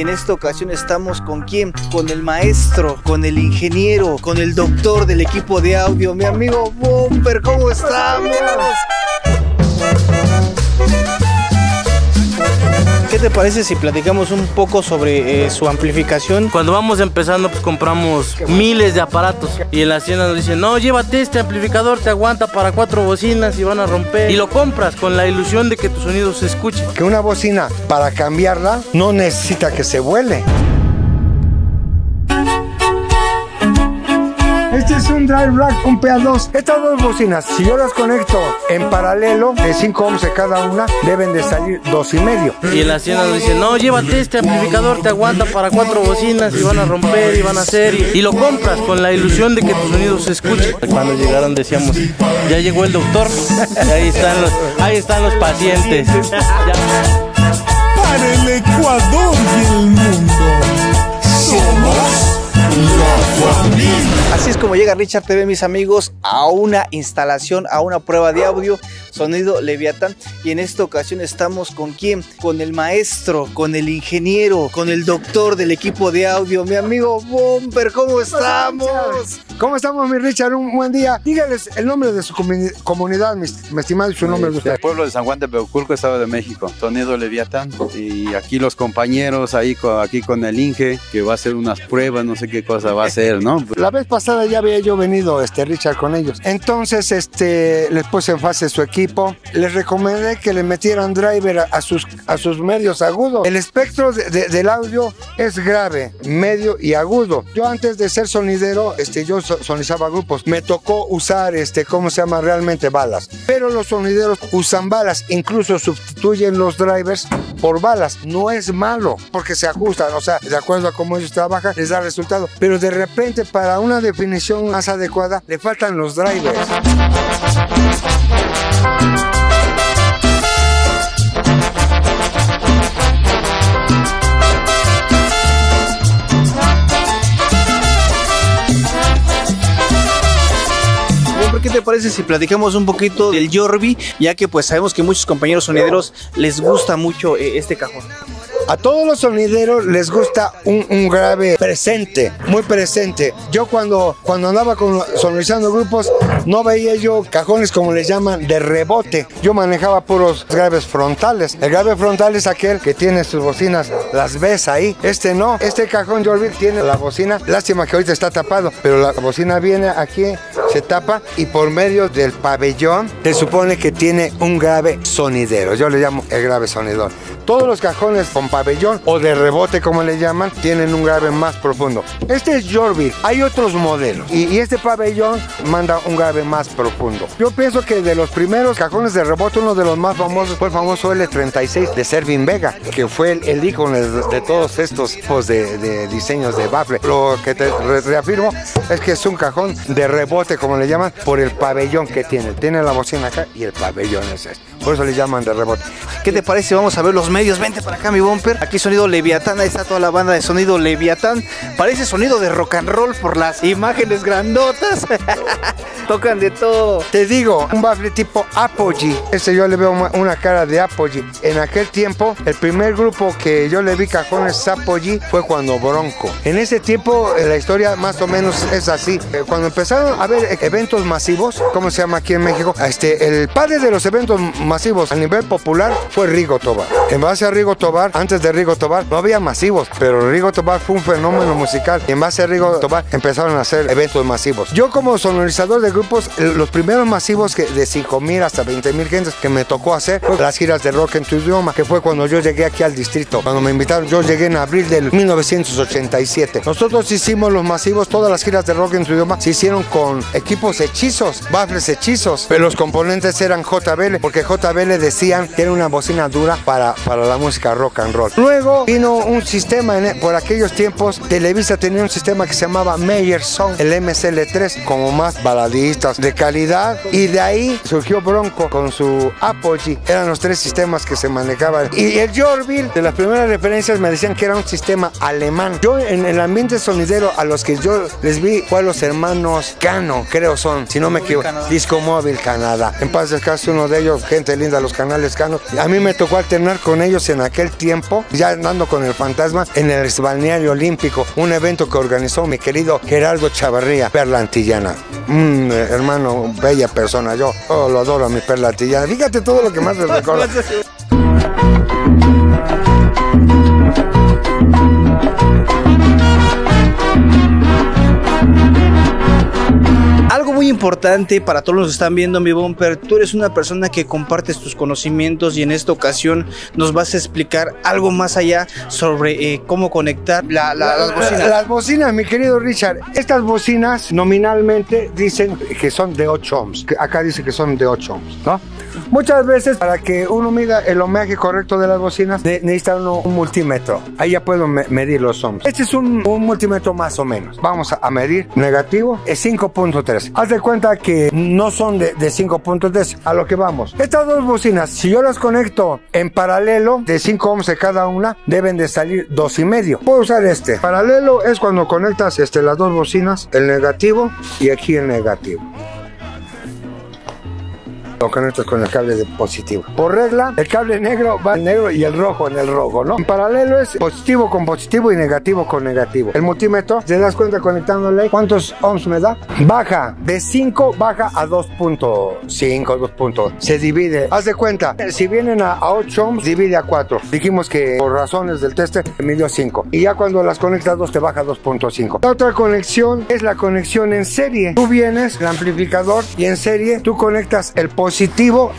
Y en esta ocasión estamos con quién? Con el maestro, con el ingeniero, con el doctor del equipo de audio, mi amigo Bumper, ¿cómo estamos? ¿Qué te parece si platicamos un poco sobre eh, su amplificación? Cuando vamos empezando, pues compramos miles de aparatos. Y en la tienda nos dicen, no, llévate este amplificador, te aguanta para cuatro bocinas y van a romper. Y lo compras con la ilusión de que tu sonido se escuche. Que una bocina, para cambiarla, no necesita que se vuele. Este es un Drive Rack, un PA2. Estas dos bocinas, si yo las conecto en paralelo, de 5 ohms de cada una, deben de salir dos y medio. Y en la tienda nos dicen, no, llévate este amplificador, te aguanta para cuatro bocinas y van a romper y van a hacer. Y, y lo compras con la ilusión de que tu sonido se escuche. Cuando llegaron decíamos, ya llegó el doctor, y ahí están los, ahí están los pacientes. Ya. para el Ecuador y el mundo. Somos. Así es como llega Richard TV, mis amigos, a una instalación, a una prueba de audio, sonido Leviatán. Y en esta ocasión estamos con quién? Con el maestro, con el ingeniero, con el doctor del equipo de audio, mi amigo Bumper, ¿cómo estamos? ¿Cómo estamos, mi Richard? Un buen día. Dígales el nombre de su comuni- comunidad, mi, mi estimado, y su nombre de usted. El pueblo de San Juan de Peuculco, Estado de México, Sonido Leviatán. Y aquí los compañeros, ahí aquí con el Inge, que va a hacer unas pruebas, no sé qué cosa va a hacer, ¿no? La vez pasada ya había yo venido, este, Richard, con ellos. Entonces, este, les puse en fase su equipo. Les recomendé que le metieran driver a, sus, a sus medios agudos. El espectro de- de- del audio es grave, medio y agudo. Yo antes de ser sonidero, este, yo so- sonizaba grupos. Me tocó usar, este, ¿cómo se llama? Realmente balas. Pero los sonideros usan balas, incluso sustituyen los drivers por balas. No es malo, porque se ajustan, o sea, de acuerdo a cómo ellos trabajan, les da resultado. Pero de repente, para una definición más adecuada, le faltan los drivers. ¿Qué te parece si platicamos un poquito del Yorbi? Ya que pues sabemos que muchos compañeros sonideros les gusta mucho eh, este cajón. A todos los sonideros les gusta un, un grave presente, muy presente. Yo cuando, cuando andaba con, sonorizando grupos, no veía yo cajones como les llaman de rebote. Yo manejaba puros graves frontales. El grave frontal es aquel que tiene sus bocinas, las ves ahí. Este no, este cajón Jorvik tiene la bocina. Lástima que ahorita está tapado, pero la bocina viene aquí, se tapa y por medio del pabellón se supone que tiene un grave sonidero. Yo le llamo el grave sonidor. Todos los cajones con pabellón o de rebote, como le llaman, tienen un grave más profundo. Este es Jorvik. Hay otros modelos y, y este pabellón manda un grave más profundo. Yo pienso que de los primeros cajones de rebote, uno de los más famosos fue el famoso L36 de Servin Vega, que fue el, el ícono de, de todos estos tipos de, de diseños de baffle. Lo que te re- reafirmo es que es un cajón de rebote, como le llaman, por el pabellón que tiene. Tiene la bocina acá y el pabellón es este. Por eso le llaman de rebote. ¿Qué te parece? Vamos a ver los medios. Vente para acá, mi bumper. Aquí sonido Leviatán. Ahí está toda la banda de sonido Leviatán. Parece sonido de rock and roll por las imágenes grandotas. Tocan de todo. Te digo, un baffle tipo Apogee. Este yo le veo una- cara de Apogee. En aquel tiempo, el primer grupo que yo le vi cajones Apogee fue cuando Bronco. En ese tiempo, eh, la historia más o menos es así. Eh, Cuando empezaron a haber e- eventos masivos, ¿cómo se llama aquí en México? Este, el padre de los eventos masivos a nivel popular fue Rigo Tobar. En base a Rigo Tobar, antes de Rigo Tobar, no había masivos, pero Rigo Tobar fue un fenómeno musical. Y en base a Rigo Tobar empezaron a hacer eventos masivos. Yo como sonorizador de grupos, eh, los primeros masivos que de 5 mil hasta 20 mil gentes que me tocó hacer las giras de rock en tu idioma, que fue cuando yo llegué aquí al distrito. Cuando me invitaron, yo llegué en abril del 1987. Nosotros hicimos los masivos, todas las giras de rock en tu idioma se hicieron con equipos hechizos, baffles hechizos, pero los componentes eran JBL, porque JBL decían que era una bocina dura para, para la música rock and roll. Luego vino un sistema, en- por aquellos tiempos, Televisa tenía un sistema que se llamaba Meyer Sound, el MSL3, como más baladistas de calidad, y de ahí surgió Bronco con su Apogee. Eran los tres sistemas que se manejaban. Y el Jorville, de las primeras referencias, me decían que era un sistema alemán. Yo en el ambiente sonidero a los que yo les vi fue a los hermanos Cano, creo son, si no me equivoco. Disco Móvil Canadá. En paz descanse uno de ellos, gente Gente Linda, los canales canos. A mí me tocó alternar con ellos en aquel tiempo, ya andando con el fantasma, en el balneario olímpico, un evento que organizó mi querido Gerardo Chavarría, Perla Antillana. Mm, hermano, bella persona, yo oh, lo adoro a mi Perla Antillana. Fíjate todo lo que más me recuerda. Importante para todos los que están viendo mi bumper, tú eres una persona que compartes tus conocimientos y en esta ocasión nos vas a explicar algo más allá sobre eh, cómo conectar la- la- las bocinas. Las bocinas, mi querido Richard, estas bocinas nominalmente dicen que son de 8 ohms. Acá dice que son de 8 ohms, ¿no? Muchas veces para que uno mida el ohmaje correcto de las bocinas ne- necesita uno un multímetro. Ahí ya puedo me- medir los ohms. Este es un, un multímetro más o menos. Vamos a, medir negativo, es 5.3. Haz de cuenta que no son de, de 5.3. A lo que vamos. Estas dos bocinas, si yo las conecto en paralelo de 5 ohms de cada una, deben de salir dos y medio. Puedo usar este. Paralelo es cuando conectas este, las dos bocinas, el negativo y aquí el negativo. Lo conectas con el cable de positivo. Por regla, el cable negro va en negro y el rojo en el rojo, ¿no? En paralelo es positivo con positivo y negativo con negativo. El multímetro, te das cuenta conectándole cuántos ohms me da. Baja de 5, baja a 2.5, 2 puntos. Se divide. Haz de cuenta, si vienen a, a 8 ohms, divide a 4. Dijimos que por razones del teste midió 5. Y ya cuando las conectas 2 te baja a 2.5. La otra conexión es la conexión en serie. Tú vienes, el amplificador, y en serie tú conectas el positivo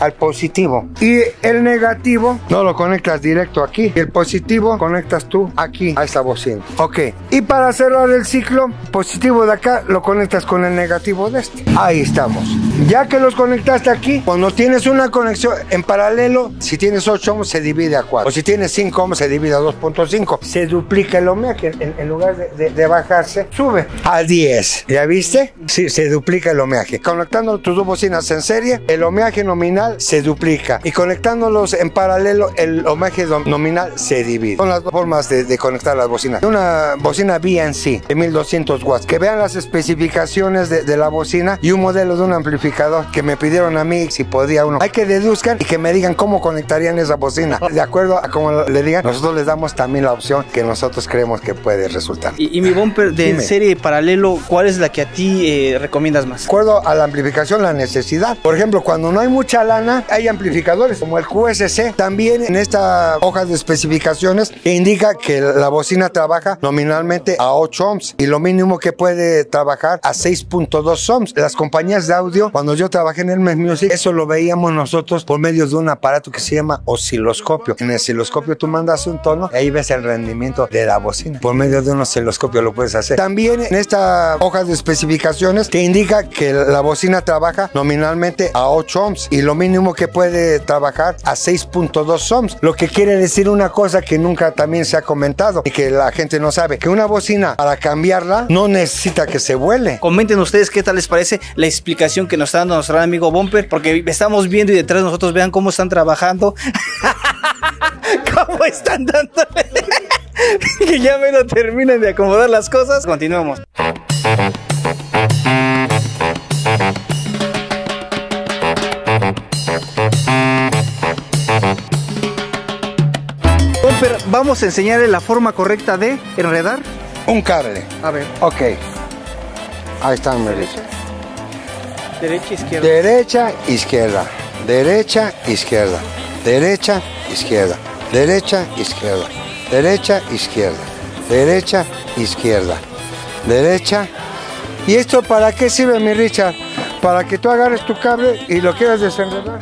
al positivo. Y el negativo no lo conectas directo aquí. El positivo conectas tú aquí a esta bocina. Ok. Y para cerrar el ciclo, positivo de acá lo conectas con el negativo de este. Ahí estamos. Ya que los conectaste aquí, cuando tienes una conexión en paralelo, si tienes 8 ohms se divide a 4. O si tienes 5 ohms se divide a 2.5. Se duplica el ohmaje. En, en lugar de, de- bajarse, sube a 10. ¿Ya viste? Sí, se duplica el ohmaje. Conectando tus dos bocinas en serie, el ohmaje nominal se duplica. Y conectándolos en paralelo, el ohmaje nominal se divide. Son las dos formas de, de conectar las bocinas. Una bocina BNC de 1200 watts. Que vean las especificaciones de, de la bocina y un modelo de un amplificador que me pidieron a mí si podía uno. Hay que deduzcan y que me digan cómo conectarían esa bocina. De acuerdo a cómo le digan, nosotros les damos también la opción que nosotros creemos que puede resultar. Y, y mi bumper de Dime. serie paralelo, ¿cuál es la que a ti eh, recomiendas más? De acuerdo a la amplificación, la necesidad. Por ejemplo, cuando no hay mucha lana, hay amplificadores como el QSC. También en esta hoja de especificaciones indica que la bocina trabaja nominalmente a 8 ohms y lo mínimo que puede trabajar a 6.2 ohms. Las compañías de audio, cuando yo trabajé en el MES Music, eso lo veíamos nosotros por medio de un aparato que se llama osciloscopio. En el osciloscopio tú mandas un tono y ahí ves el rendimiento de la bocina. Por medio de un osciloscopio lo puedes hacer. También en esta hoja de especificaciones te indica que la bocina trabaja nominalmente a 8 y lo mínimo que puede trabajar a 6.2 ohms. Lo que quiere decir una cosa que nunca también se ha comentado y que la gente no sabe, que una bocina para cambiarla no necesita que se vuele. Comenten ustedes qué tal les parece la explicación que nos está dando nuestro amigo Bumper, porque estamos viendo y detrás de nosotros vean cómo están trabajando. cómo están dándole. que ya me lo terminen de acomodar las cosas. Continuamos. Vamos a enseñarle la forma correcta de enredar. Un cable. A ver, Ok. Ahí está, mi Rich. derecha, izquierda. Derecha, izquierda. Derecha, izquierda. Derecha, izquierda. Derecha, izquierda. Derecha, izquierda. Derecha, izquierda. Derecha. ¿Y esto para qué sirve, mi Richard? Para que tú agarres tu cable y lo quieras desenredar.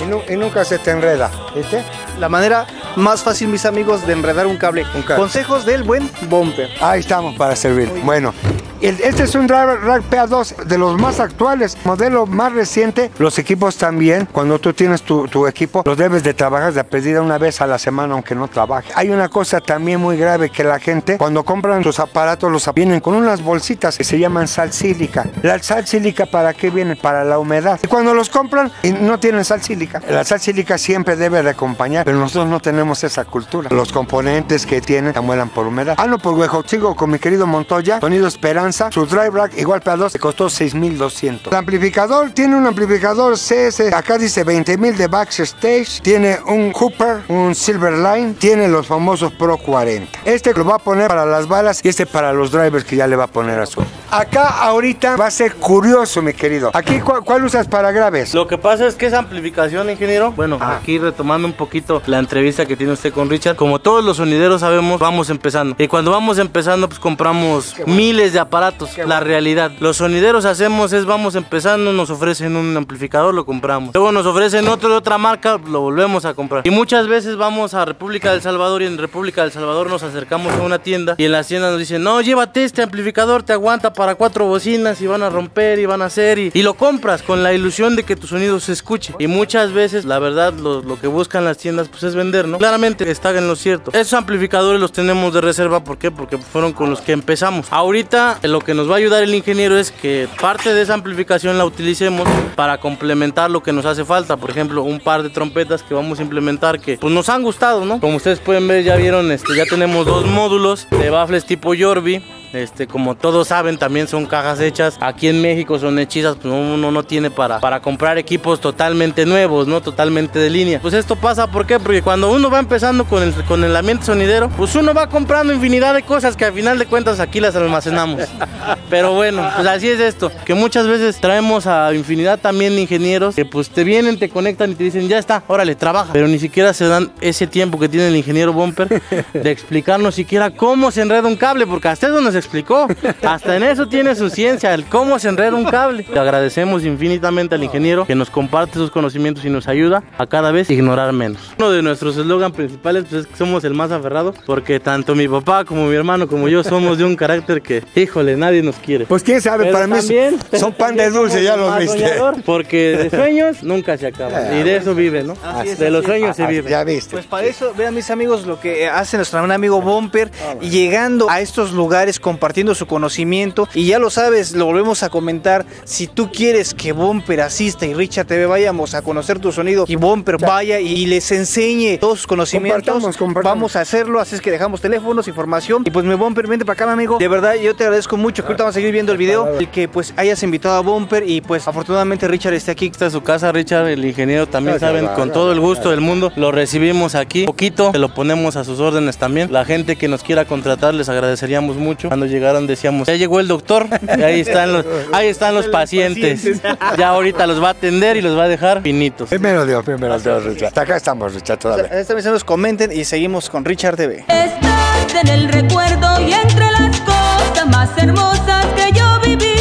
Y, nu- y nunca se te enreda. ¿Viste? La manera más fácil, mis amigos, de enredar un cable. Un cable. Consejos del buen Bumper. Ahí estamos para servir. Bueno, este es un Rack PA2 de los más actuales, modelo más reciente. Los equipos también, cuando tú tienes tu, tu equipo, los debes de trabajar de pedida una vez a la semana, aunque no trabaje. Hay una cosa también muy grave que la gente, cuando compran sus aparatos, los vienen con unas bolsitas que se llaman sal sílica. La sal sílica, ¿para qué viene? Para la humedad. Y cuando los compran no tienen sal sílica, la sal sílica siempre debe de acompañar, pero nosotros no tenemos esa cultura. Los componentes que tienen se muelan por humedad. Ah, no, por Huejotzingo con mi querido Montoya, Sonido Esperanza Su drive rack igual para dos, le costó 6200. El amplificador tiene un amplificador CS, acá dice 20000 de backstage, tiene un Cooper, un Silverline, tiene los famosos Pro 40. Este lo va a poner para las balas y este para los drivers que ya le va a poner a su. Acá ahorita va a ser curioso, mi querido. Aquí, ¿cuál, cuál usas para graves? Lo que pasa es que esa amplificación, ingeniero, bueno, aquí retomando un poquito la entrevista que tiene usted con Richard, como todos los sonideros sabemos, vamos empezando. Y cuando vamos empezando, pues compramos miles de aparatos. La realidad, los sonideros hacemos es vamos empezando, nos ofrecen un amplificador, lo compramos. Luego nos ofrecen otro de otra marca, lo volvemos a comprar. Y muchas veces vamos a República del Salvador y en República del Salvador nos acercamos a una tienda y en la tienda nos dicen, no, llévate este amplificador, te aguanta para cuatro bocinas y van a romper y van a hacer y, y lo compras con la ilusión de que tu sonido se escuche. Y muchas veces, la verdad, lo, lo que buscan las tiendas pues es vender, ¿no? Claramente está en lo cierto. Esos amplificadores los tenemos de reserva, ¿por qué? Porque fueron con los que empezamos. Ahorita lo que nos va a ayudar el ingeniero es que parte de esa amplificación la utilicemos para complementar lo que nos hace falta. Por ejemplo, un par de trompetas que vamos a implementar que pues nos han gustado, ¿no? Como ustedes pueden ver, ya vieron, este, ya tenemos dos módulos de baffles tipo Yorby. Este, como todos saben, también son cajas hechas. Aquí en México son hechizas, pues uno no tiene para, para comprar equipos totalmente nuevos, ¿no? Totalmente de línea. Pues esto pasa, ¿por qué? Porque cuando uno va empezando con el, con el ambiente sonidero, pues uno va comprando infinidad de cosas que al final de cuentas aquí las almacenamos. Pero bueno, pues así es esto. Que muchas veces traemos a infinidad también de ingenieros que pues te vienen, te conectan y te dicen, ya está, órale, trabaja. Pero ni siquiera se dan ese tiempo que tiene el ingeniero Bumper de explicarnos siquiera cómo se enreda un cable, porque hasta es donde se explicó. Hasta en eso tiene su ciencia, el cómo se enreda un cable. Le agradecemos infinitamente al ingeniero que nos comparte sus conocimientos y nos ayuda a cada vez ignorar menos. Uno de nuestros eslogan principales pues, es que somos el más aferrado, porque tanto mi papá como mi hermano como yo somos de un carácter que, híjole, nadie nos quiere. Pues quién sabe, Pero para mí también- son pan de dulce, ya los viste. Porque de sueños nunca se acaba. Y de eso vive, ¿no? Así es, de los sueños se vive. Ya viste. Pues para eso, vean mis amigos lo que hace nuestro amigo Bumper y llegando a estos lugares compartiendo su conocimiento. Y ya lo sabes, lo volvemos a comentar, si tú quieres que Bumper asista y Richard TV vayamos a conocer tu sonido y Bumper vaya y les enseñe todos sus conocimientos, Compartamos, compartamos. vamos a hacerlo, así es que dejamos teléfonos, información. Y pues mi Bumper, vente para acá mi amigo, de verdad yo te agradezco mucho. Que ahorita vamos a seguir viendo el video, el que pues hayas invitado a Bumper y pues afortunadamente Richard esté aquí, Esta es su casa, Richard, el ingeniero también Gracias, saben, gracias, con todo el gusto del mundo, lo recibimos aquí, poquito, se lo ponemos a sus órdenes también. La gente que nos quiera contratar les agradeceríamos mucho. Cuando llegaron decíamos, ya llegó el doctor, y ahí están los, ahí están los pacientes. Ya ahorita los va a atender y los va a dejar finitos. Primero Dios, primero Dios, Richard. Hasta acá estamos, Richard, todavía. esta vez nos comenten y seguimos con Richard TV. Estás en el recuerdo y entre las cosas más hermosas que yo viví,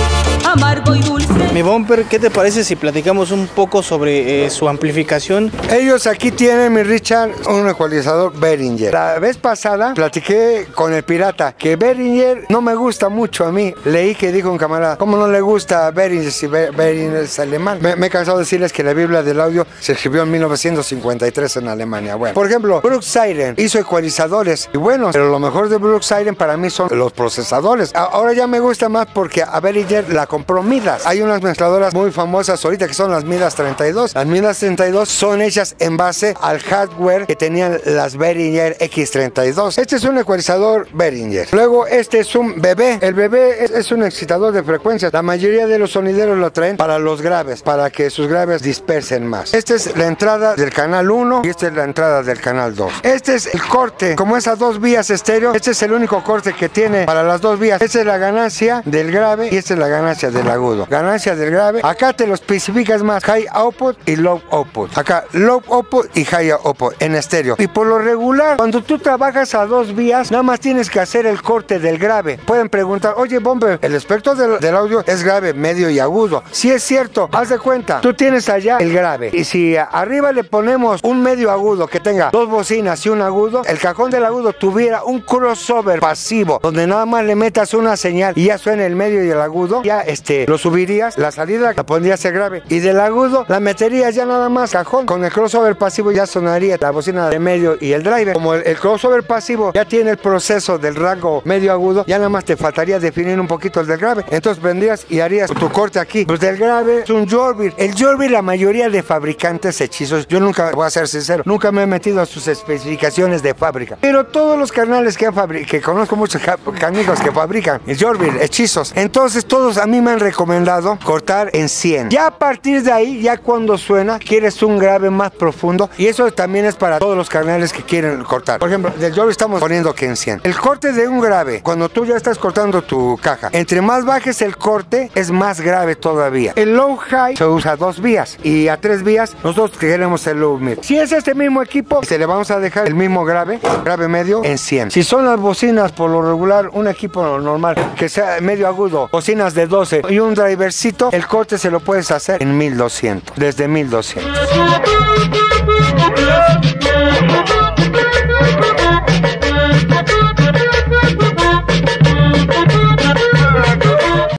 amargo y dulce. Mi bumper, ¿qué te parece si platicamos un poco sobre eh, su amplificación? Ellos aquí tienen, mi Richard, un ecualizador Behringer. La vez pasada platiqué con el pirata que Behringer no me gusta mucho a mí. Leí que dijo un camarada, ¿cómo no le gusta Behringer si Be- Behringer es alemán? Me, me he cansado de decirles que la Biblia del audio se escribió en 1953 en Alemania. Bueno, por ejemplo, Brooks Siren hizo ecualizadores y bueno, pero lo mejor de Brooks Siren para mí son los procesadores. Ahora ya me gusta más porque a Behringer la compró Midas. Hay unas mezcladoras muy famosas ahorita que son las Midas 32. Las Midas 32 son hechas en base al hardware que tenían las Behringer X32. Este es un ecualizador Behringer. Luego este es un bebé. El bebé es, un excitador de frecuencias. La mayoría de los sonideros lo traen para los graves, para que sus graves dispersen más. Esta es la entrada del canal 1 y esta es la entrada del canal 2. Este es el corte. Como es a dos vías estéreo, este es el único corte que tiene para las dos vías. Esta es la ganancia del grave y esta es la ganancia del agudo. Ganancia del grave. Acá te lo especificas más high output y low output. Acá low output y high output en estéreo. Y por lo regular, cuando tú trabajas a dos vías, nada más tienes que hacer el corte del grave. Pueden preguntar, oye, Bomber, el espectro del, del audio es grave, medio y agudo. Si es cierto, haz de cuenta, tú tienes allá el grave. Y si arriba le ponemos un medio agudo que tenga dos bocinas y un agudo, el cajón del agudo tuviera un crossover pasivo, donde nada más le metas una señal y ya suena el medio y el agudo, ya este, lo subirías, la salida la pondrías el grave. Y del agudo la meterías ya nada más cajón. Con el crossover pasivo ya sonaría la bocina de medio y el driver. Como el, el crossover pasivo ya tiene el proceso del rango medio agudo, ya nada más te faltaría definir un poquito el del grave. Entonces vendrías y harías tu corte aquí. Pues del grave es un Jorbir. El Jorbir, la mayoría de fabricantes hechizos, yo nunca, voy a ser sincero, nunca me he metido a sus especificaciones de fábrica. Pero todos los carnales que han que conozco muchos canijos que fabrican el Jorbir, hechizos. Entonces todos a mí me han recomendado cortar en 100. Ya a partir de ahí, ya cuando suena, quieres un grave más profundo. Y eso también es para todos los carnales que quieren cortar. Por ejemplo, del Jorbir estamos poniendo que en 100. El corte de un grave, cuando tú ya estás cortando tu caja, entre más bajes el corte, es más grave todavía. El low high se usa a dos vías y a tres vías nosotros queremos el low mid. Si es este mismo equipo, se le vamos a dejar el mismo grave, grave medio en 100. Si son las bocinas por lo regular, un equipo normal que sea medio agudo, bocinas de 12 y un drivercito, el corte se lo puedes hacer en 1200, desde 1200.